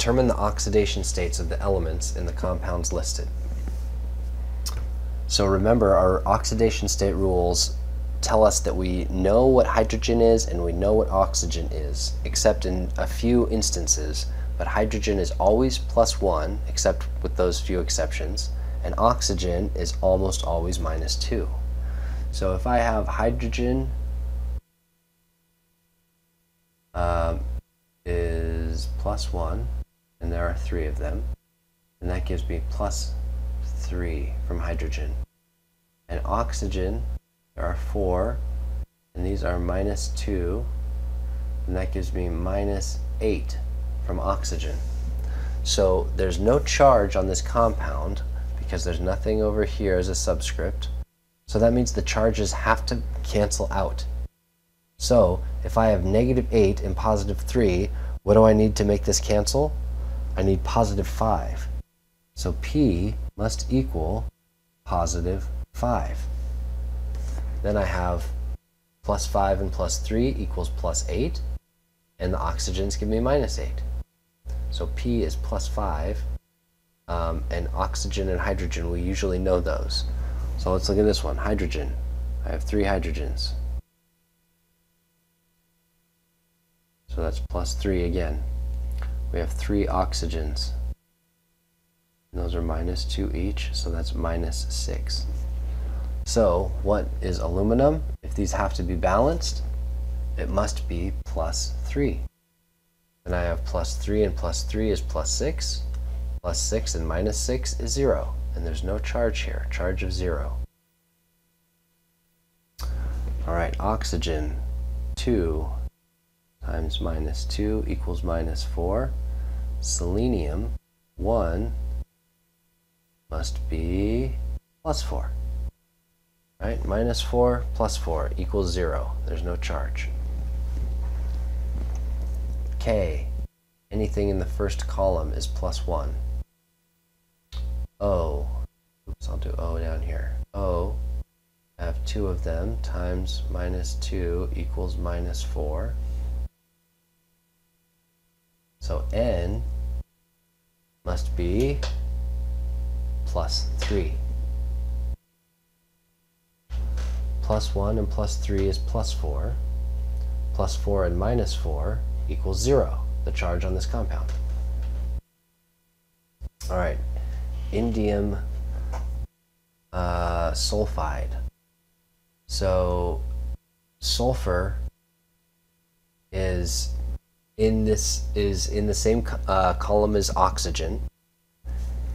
Determine the oxidation states of the elements in the compounds listed. So remember, our oxidation state rules tell us that we know what hydrogen is and we know what oxygen is, except in a few instances. But hydrogen is always plus one, except with those few exceptions, and oxygen is almost always minus two. So if I have hydrogen um, is plus one, and there are three of them, and that gives me plus three from hydrogen. And oxygen there are four, and these are minus two, and that gives me minus eight from oxygen. So there's no charge on this compound because there's nothing over here as a subscript. So that means the charges have to cancel out. So if I have negative 8 and positive 3, what do I need to make this cancel? I need positive 5. So P must equal positive 5. Then I have plus 5 and plus 3 equals plus 8, and the oxygens give me minus 8. So P is plus 5, um, and oxygen and hydrogen, we usually know those. So let's look at this one, hydrogen. I have three hydrogens. So that's plus 3 again. We have three oxygens. Those are minus 2 each, so that's minus 6. So what is aluminum? If these have to be balanced, it must be plus 3. And I have plus 3 and plus 3 is plus 6. Plus 6 and minus 6 is 0. And there's no charge here, charge of 0. Alright, oxygen 2 times minus 2 equals minus 4. Selenium 1 must be plus 4. Right? Minus 4 plus 4 equals 0. There's no charge. K. Anything in the first column is plus 1. O. Oops, I'll do O down here. O. I have two of them times minus 2 equals minus 4. So N must be plus 3. plus 1 and plus 3 is plus 4. Plus 4 and minus 4 equals 0, the charge on this compound. All right, indium uh, sulfide. So sulfur is in this is in the same uh, column as oxygen,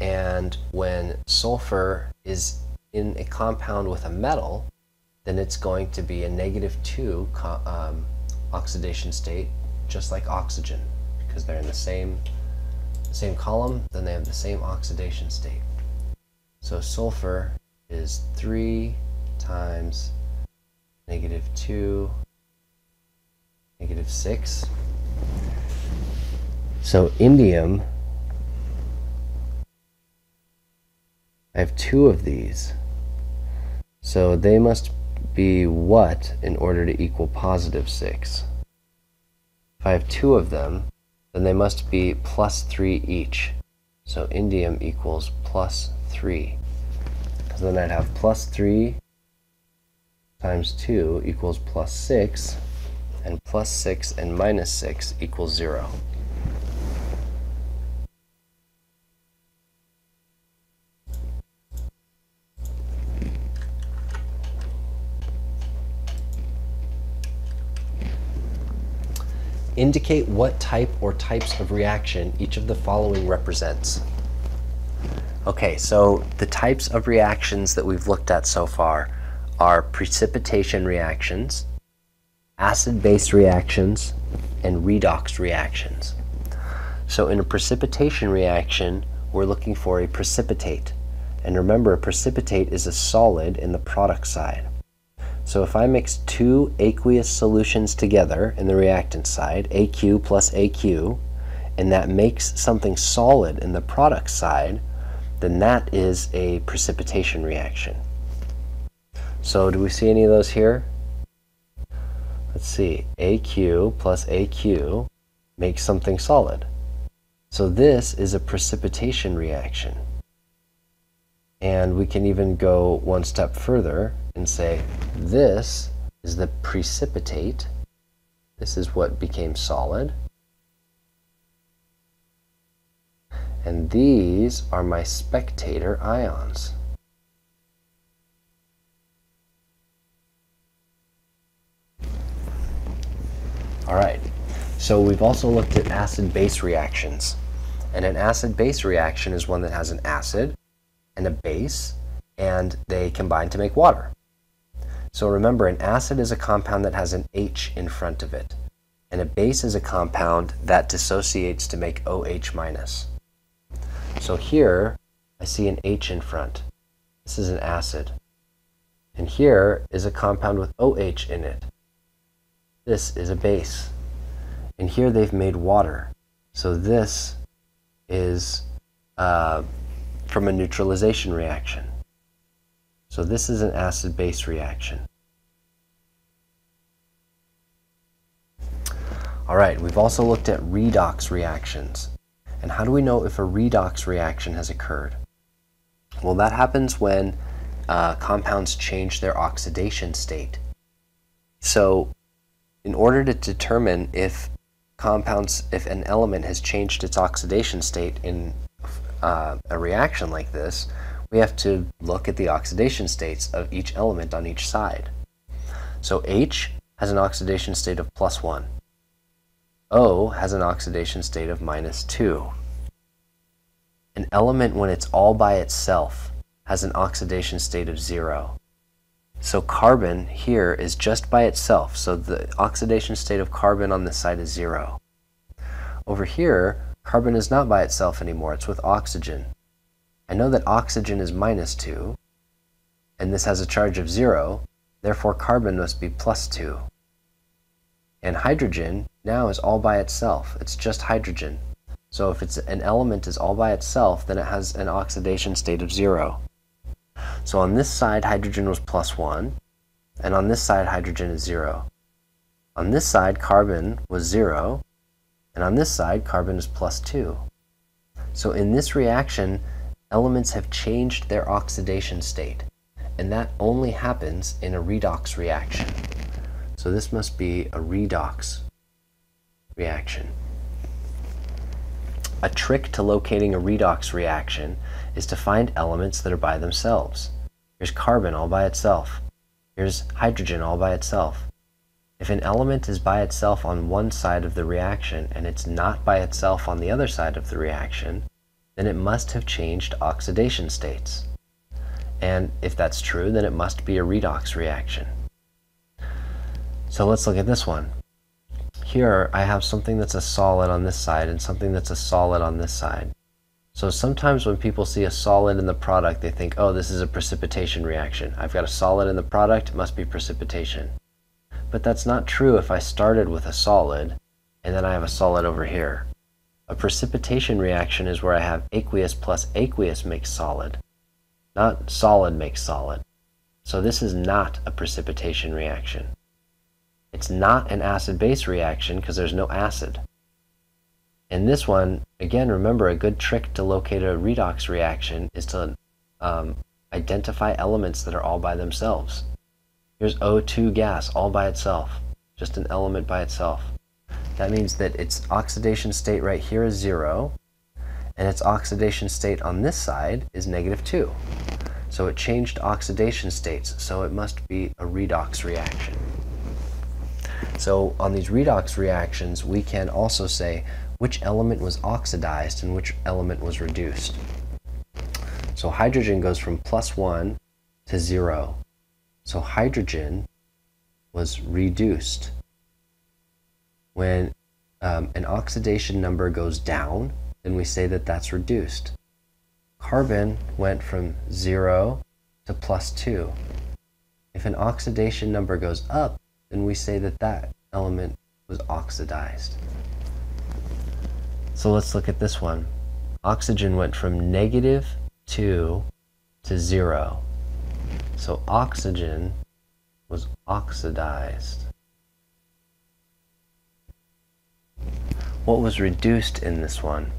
and when sulfur is in a compound with a metal, then it's going to be a negative 2 um, oxidation state, just like oxygen, because they're in the same, same column, then they have the same oxidation state. So sulfur is 3 times negative 2, negative 6. So indium, I have two of these. So they must be what in order to equal positive 6? If I have two of them, then they must be plus 3 each. So indium equals plus 3. Because then I'd have plus 3 times 2 equals plus 6, and plus 6 and minus 6 equals 0. Indicate what type or types of reaction each of the following represents. Okay, so the types of reactions that we've looked at so far are precipitation reactions, acid-base reactions, and redox reactions. So in a precipitation reaction, we're looking for a precipitate. And remember, a precipitate is a solid in the product side. So if I mix two aqueous solutions together in the reactant side, AQ plus AQ, and that makes something solid in the product side, then that is a precipitation reaction. So do we see any of those here? Let's see, AQ plus AQ makes something solid. So this is a precipitation reaction. And we can even go one step further and say this is the precipitate. This is what became solid. And these are my spectator ions. All right, so we've also looked at acid-base reactions. And an acid-base reaction is one that has an acid and a base, and they combine to make water. So remember, an acid is a compound that has an H in front of it, and a base is a compound that dissociates to make OH minus. So here, I see an H in front. This is an acid. And here is a compound with OH in it. This is a base. And here they've made water. So this is uh, from a neutralization reaction. So this is an acid-base reaction. All right, we've also looked at redox reactions. And how do we know if a redox reaction has occurred? Well, that happens when uh, compounds change their oxidation state. So in order to determine if compounds, if an element has changed its oxidation state in uh, a reaction like this, we have to look at the oxidation states of each element on each side. So H has an oxidation state of plus 1. O has an oxidation state of minus 2. An element, when it's all by itself, has an oxidation state of 0. So carbon here is just by itself. So the oxidation state of carbon on this side is zero. Over here, carbon is not by itself anymore. It's with oxygen. I know that oxygen is minus 2, and this has a charge of 0, therefore carbon must be plus 2. And hydrogen now is all by itself. It's just hydrogen. So if it's an element is all by itself, then it has an oxidation state of 0. So on this side, hydrogen was plus 1, and on this side, hydrogen is 0. On this side, carbon was 0, and on this side, carbon is plus 2. So in this reaction, elements have changed their oxidation state, and that only happens in a redox reaction. So this must be a redox reaction. A trick to locating a redox reaction is to find elements that are by themselves. Here's carbon all by itself. Here's hydrogen all by itself. If an element is by itself on one side of the reaction and it's not by itself on the other side of the reaction, then it must have changed oxidation states. And if that's true, then it must be a redox reaction. So let's look at this one. Here I have something that's a solid on this side and something that's a solid on this side. So sometimes when people see a solid in the product, they think, oh, this is a precipitation reaction. I've got a solid in the product, it must be precipitation. But that's not true if I started with a solid and then I have a solid over here. A precipitation reaction is where I have aqueous plus aqueous makes solid, not solid makes solid. So this is not a precipitation reaction. It's not an acid-base reaction because there's no acid. In this one, again, remember a good trick to locate a redox reaction is to um, identify elements that are all by themselves. Here's O2 gas all by itself, just an element by itself. That means that its oxidation state right here is zero, and its oxidation state on this side is negative two. So it changed oxidation states, so it must be a redox reaction. So on these redox reactions, we can also say which element was oxidized and which element was reduced. So hydrogen goes from plus 1 to 0. So hydrogen was reduced. When um, an oxidation number goes down, then we say that that's reduced. Carbon went from 0 to plus 2. If an oxidation number goes up, then we say that that element was oxidized. So let's look at this one. Oxygen went from negative 2 to 0. So oxygen was oxidized. What was reduced in this one?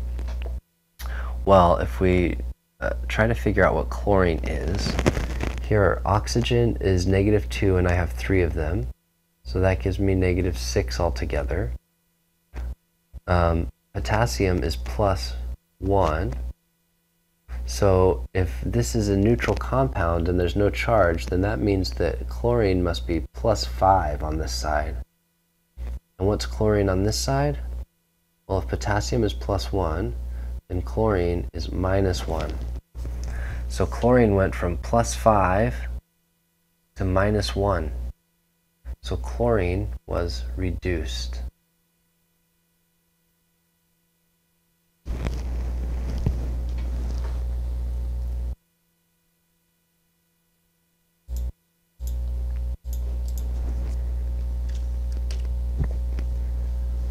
Well, if we uh, try to figure out what chlorine is, here oxygen is negative 2 and I have 3 of them. So that gives me negative 6 altogether. Um, potassium is plus 1. So if this is a neutral compound and there's no charge, then that means that chlorine must be plus 5 on this side. And what's chlorine on this side? Well, if potassium is plus 1, then chlorine is minus 1. So chlorine went from plus 5 to minus 1. So chlorine was reduced.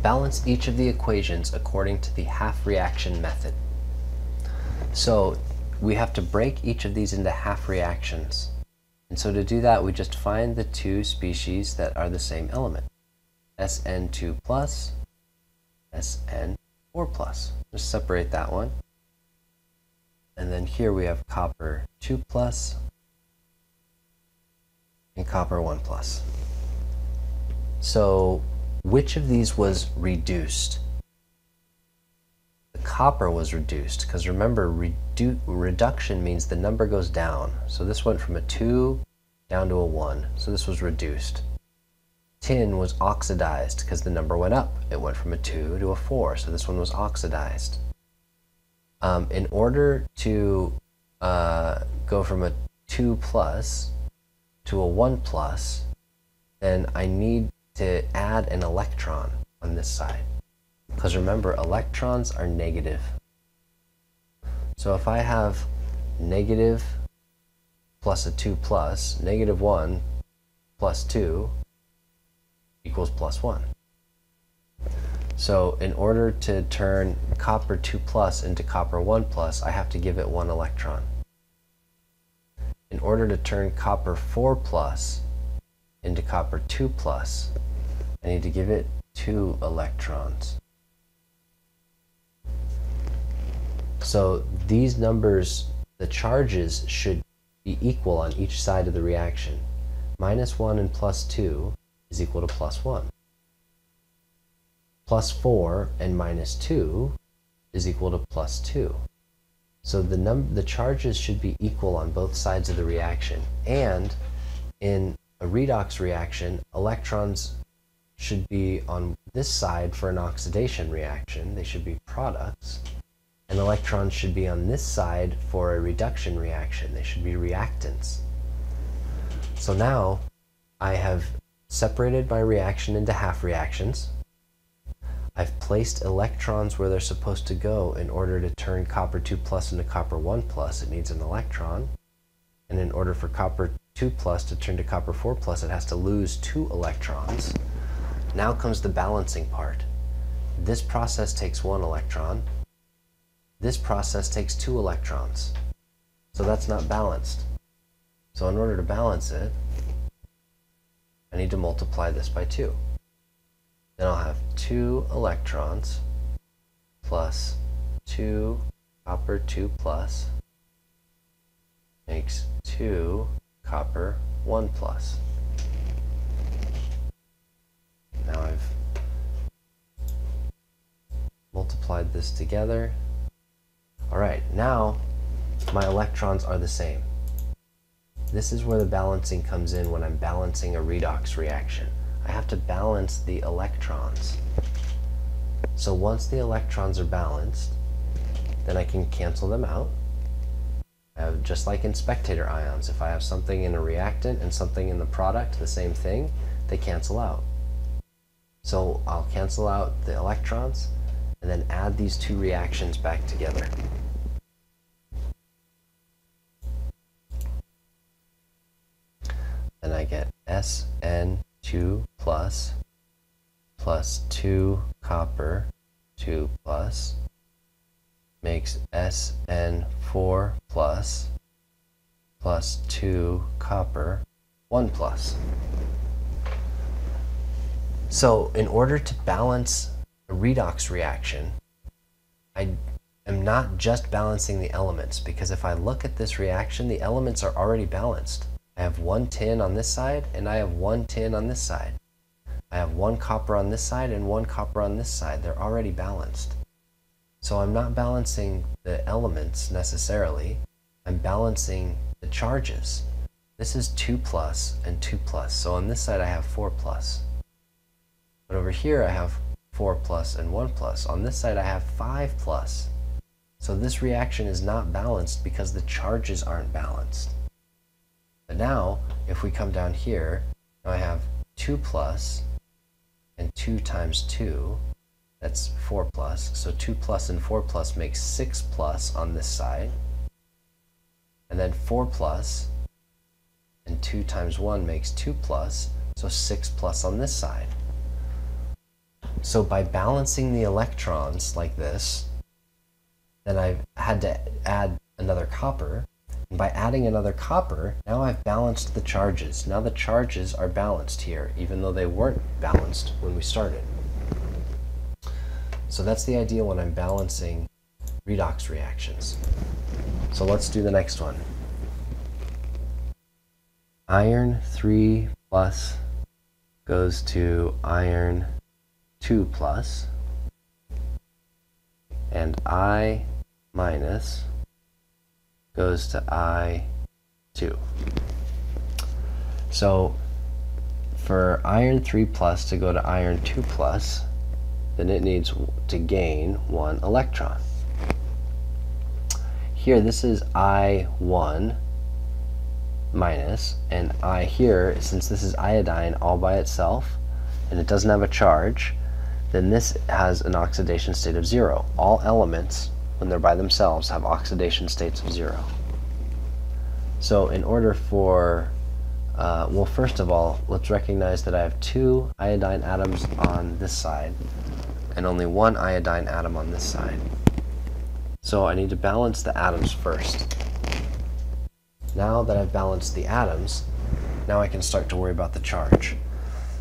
Balance each of the equations according to the half reaction method. So we have to break each of these into half reactions. And so to do that, we just find the two species that are the same element. SN2 plus, SN4 plus. Just separate that one. And then here we have copper 2 plus and copper 1 plus. So which of these was reduced? The copper was reduced because remember redu reduction means the number goes down. So this went from a 2 down to a 1 so this was reduced. Tin was oxidized because the number went up. It went from a 2 to a 4 so this one was oxidized. Um, in order to uh, go from a 2 plus to a 1 plus then I need to add an electron on this side because remember, electrons are negative. So if I have negative plus a 2 plus, negative 1 plus 2 equals plus 1. So in order to turn copper 2 plus into copper 1 plus, I have to give it one electron. In order to turn copper 4 plus into copper 2 plus, I need to give it two electrons. So these numbers, the charges should be equal on each side of the reaction. Minus 1 and plus 2 is equal to plus 1. Plus 4 and minus 2 is equal to plus 2. So the, num the charges should be equal on both sides of the reaction. And in a redox reaction, electrons should be on this side for an oxidation reaction. They should be products and electrons should be on this side for a reduction reaction. They should be reactants. So now I have separated my reaction into half reactions. I've placed electrons where they're supposed to go in order to turn copper 2 plus into copper 1 plus. It needs an electron. And in order for copper 2 plus to turn to copper 4 plus, it has to lose two electrons. Now comes the balancing part. This process takes one electron. This process takes two electrons. So that's not balanced. So in order to balance it, I need to multiply this by 2. Then I'll have 2 electrons plus 2 copper 2 plus makes 2 copper 1 plus. Now I've multiplied this together all right, now my electrons are the same. This is where the balancing comes in when I'm balancing a redox reaction. I have to balance the electrons. So once the electrons are balanced, then I can cancel them out. Uh, just like in spectator ions, if I have something in a reactant and something in the product, the same thing, they cancel out. So I'll cancel out the electrons and then add these two reactions back together. Then I get SN2 plus plus 2 copper 2 plus makes SN4 plus plus 2 copper 1 plus. So in order to balance a redox reaction, I am not just balancing the elements because if I look at this reaction, the elements are already balanced. I have one tin on this side and I have one tin on this side. I have one copper on this side and one copper on this side. They're already balanced. So I'm not balancing the elements necessarily. I'm balancing the charges. This is 2 plus and 2 plus. So on this side I have 4 plus. But over here I have 4 plus and 1 plus. On this side I have 5 plus. So this reaction is not balanced because the charges aren't balanced. But now, if we come down here, now I have 2 plus and 2 times 2, that's 4 plus. So 2 plus and 4 plus makes 6 plus on this side. And then 4 plus and 2 times 1 makes 2 plus, so 6 plus on this side. So by balancing the electrons like this, then I've had to add another copper. And by adding another copper, now I've balanced the charges. Now the charges are balanced here, even though they weren't balanced when we started. So that's the idea when I'm balancing redox reactions. So let's do the next one. Iron 3 plus goes to iron 2 plus, and I minus goes to I2. So for iron 3 plus to go to iron 2 plus, then it needs to gain one electron. Here, this is I1 minus, and I here, since this is iodine all by itself, and it doesn't have a charge, then this has an oxidation state of zero. All elements when they're by themselves have oxidation states of zero. So in order for, uh, well first of all, let's recognize that I have two iodine atoms on this side and only one iodine atom on this side. So I need to balance the atoms first. Now that I've balanced the atoms, now I can start to worry about the charge.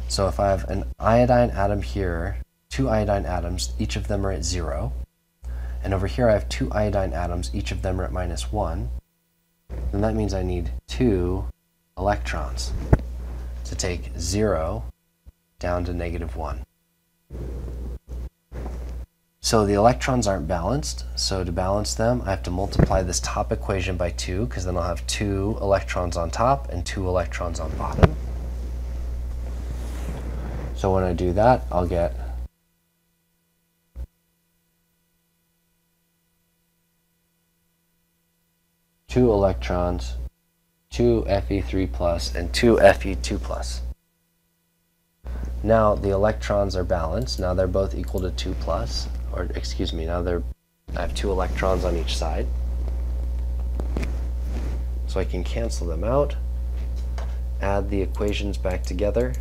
So if I have an iodine atom here, two iodine atoms, each of them are at zero, and over here I have two iodine atoms, each of them are at minus 1. Then that means I need two electrons to take 0 down to negative 1. So the electrons aren't balanced, so to balance them I have to multiply this top equation by 2 because then I'll have two electrons on top and two electrons on bottom. So when I do that I'll get two electrons, two Fe3 plus, and two Fe2 plus. Now the electrons are balanced. Now they're both equal to 2 plus, or excuse me, now they're, I have two electrons on each side. So I can cancel them out, add the equations back together,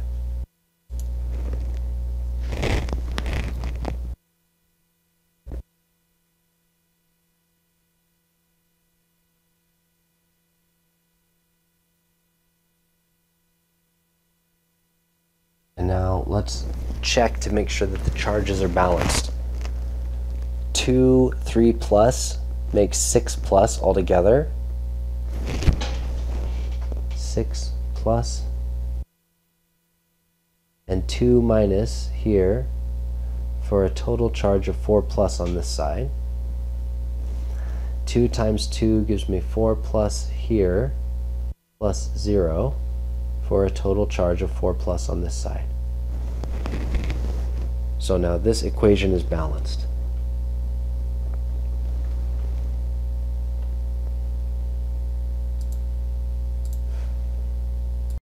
And now let's check to make sure that the charges are balanced. 2, 3 plus makes 6 plus altogether. 6 plus. And 2 minus here for a total charge of 4 plus on this side. 2 times 2 gives me 4 plus here plus 0 for a total charge of 4 plus on this side. So now this equation is balanced.